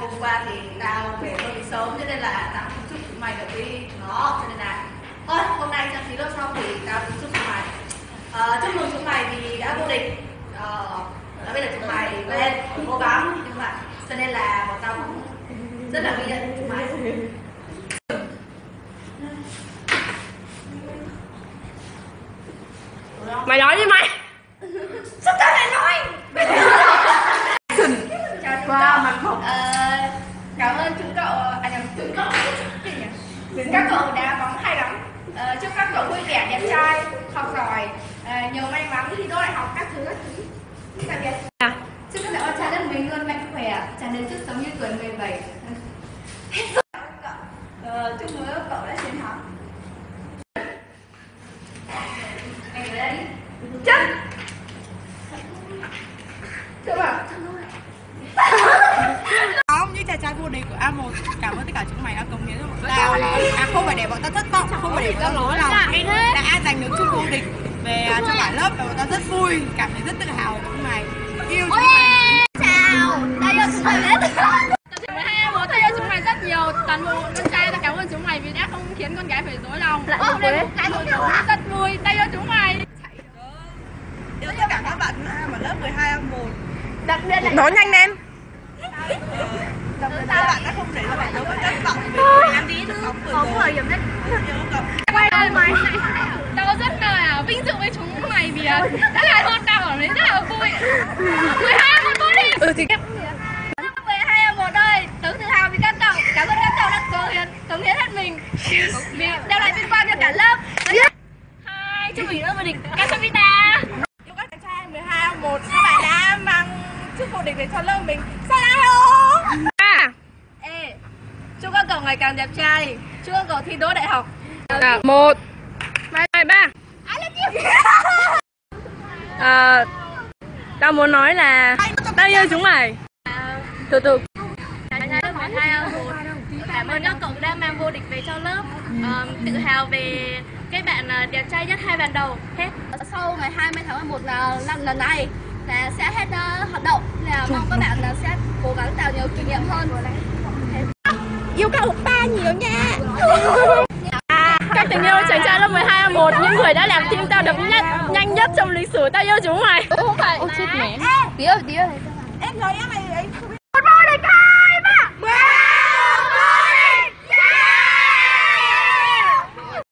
hôm qua thì tao về hơi bị sớm cho nên là tao cũng chúc chúng mày được đi nó cho nên là thôi hôm nay trong khí lớp xong thì tao cũng chúc chúng mày. À, chúc mừng chúng mày vì đã vô địch. À, và bây giờ chúng mày lên cố gắng nhưng mà cho nên là bọn tao cũng rất là ghi nhận chúng mày. Mày nói với mày. Các cậu đã bóng hay lắm. Ờ, chúc các cậu vui vẻ đẹp trai học giỏi ờ, nhiều may mắn thi đỗ đại học các thứ các thứ. Tạm biệt. À, Chúc các bạn cha đất mình luôn mạnh khỏe, tràn đầy sức sống như tuổi 17. Ờ, chúc mừng các cậu đã chiến thắng. Mày ở đây. Chất Không, những chàng trai vô địch của A1 Cảm ơn tất cả chúng mày đã cống hiến cho bọn tao À không phải để bọn tao thất vọng, không phải để bọn tao lối lòng. Đã giành được chức vô địch về à, cho cả lớp và bọn tao rất vui Cảm thấy rất tự hào về chúng mày Yêu chúng mày. Chào, đây là chúng mày hết. hai bố thầy cho chúng mày rất nhiều. Toàn bộ con trai ta cảm ơn chúng mày vì đã không khiến con gái phải dối lòng. Hôm nay một cái buổi tối rất vui. Tay cho chúng mày. Yêu tất cả các bạn ở lớp 12 A1 Đặc biệt là nói nhanh lên các bạn đã không để cho bạn đâu với thất vọng vì em đi được vừa rồi quay ơi mày tao rất là vinh dự với chúng mày vì đã là hơn tao ở đấy rất là vui 12 con vô đi ừ thì 12 một cảm ơn các cậu đã cống hiến cống hiến hết mình vì đem lại vinh quang cho cả lớp hai chúc mừng lớp vô địch Casavita Yêu các chàng trai 12 1 Các bạn đã mang chức vô địch về cho lớp mình Sao nào Ê, chúc các cậu ngày càng đẹp trai. Các cậu thi đỗ đại học. Một. Hai ba. À, tao muốn nói là tao yêu chúng mày. Từ từ. Lớp 12 một cảm ơn các cậu đã mang vô địch về cho lớp. Ờ, tự hào về các bạn ờ, đẹp trai nhất hai bàn đầu. Hết. Sau ngày 20 tháng 11 là lần lần này là sẽ hết uh, hoạt động. Là mong các bạn là sẽ cố gắng tạo nhiều kỷ niệm hơn. Các oppa ba nhiều nha các tình yêu chàng trai lớp 12 một những người đã làm tim tao đập nhất nhanh nhất trong lịch sử tao yêu chúng mày Không phải. Ô chết mẹ. Tí ơi, tí ơi. Em nói em mày ấy không biết